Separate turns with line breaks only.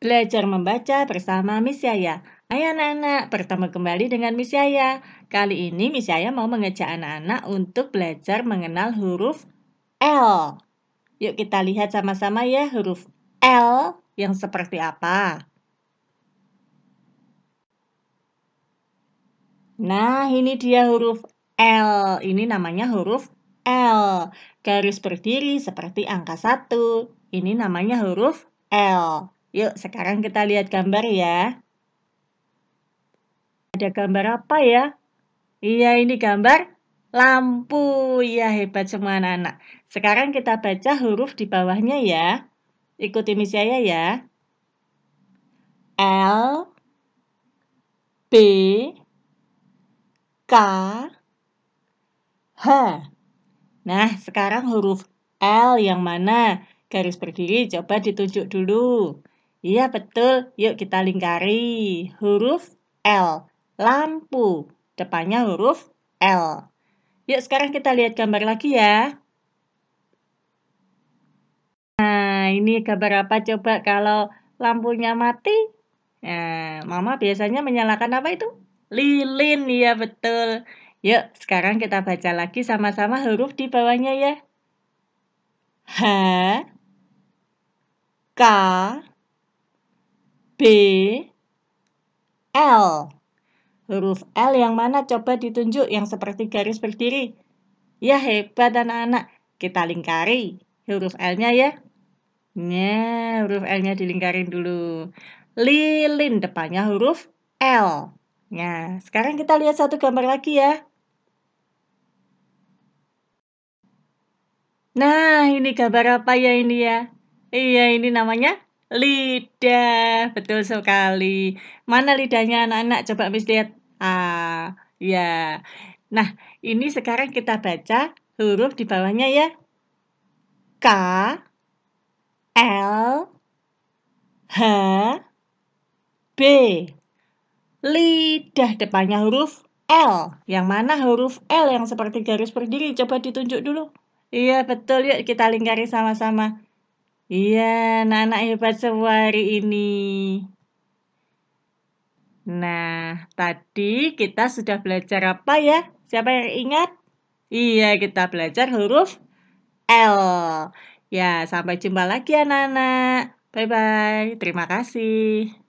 Belajar membaca bersama Miss Yaya. Hai anak-anak, bertemu kembali dengan Miss Yaya. Kali ini Miss Yaya mau mengajak anak-anak untuk belajar mengenal huruf L. Yuk kita lihat sama-sama ya huruf L yang seperti apa. Nah, ini dia huruf L. Ini namanya huruf L. Garis berdiri seperti angka satu. Ini namanya huruf L. Yuk, sekarang kita lihat gambar ya. Ada gambar apa ya? Iya, ini gambar lampu. Ya, hebat semua anak-anak. Sekarang kita baca huruf di bawahnya ya. Ikuti Miss Yaya ya. L B K H. Nah, sekarang huruf L yang mana? Garis berdiri coba ditunjuk dulu. Iya betul, yuk kita lingkari. Huruf L, lampu. Depannya huruf L. Yuk sekarang kita lihat gambar lagi ya. Nah, ini gambar apa coba kalau lampunya mati? Nah, Mama biasanya menyalakan apa itu? Lilin, ya betul. Yuk, sekarang kita baca lagi sama-sama huruf di bawahnya ya. H, K, B, L. Huruf L yang mana coba ditunjuk yang seperti garis berdiri. Ya hebat anak-anak. Kita lingkari huruf L-nya ya. Nah, huruf L-nya dilingkarin dulu. Lilin depannya huruf L. Nah, sekarang kita lihat satu gambar lagi ya. Nah, ini gambar apa ya ini ya? Iya, ini namanya Lidah, betul sekali. Mana lidahnya anak-anak? Coba Miss lihat. Ah, ya. Nah, ini sekarang kita baca huruf di bawahnya ya. K, L, H, B. Lidah depannya huruf L. Yang mana huruf L yang seperti garis berdiri? Coba ditunjuk dulu. Iya, betul. Yuk kita lingkari sama-sama. Iya, anak-anak hebat semua hari ini. Nah, tadi kita sudah belajar apa ya? Siapa yang ingat? Iya, kita belajar huruf L. Ya, sampai jumpa lagi anak-anak. Bye-bye. Terima kasih.